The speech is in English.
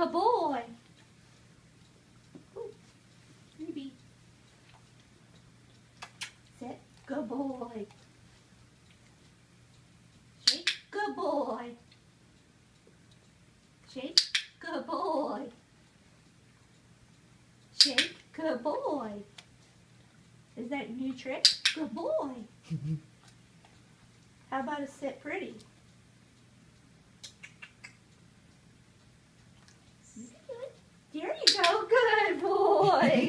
Good boy. Ooh, maybe. Sit. Good boy. Shake. Good boy. Shake. Good boy. Shake. Good boy. Is that your new trick? Good boy. How about a sit pretty?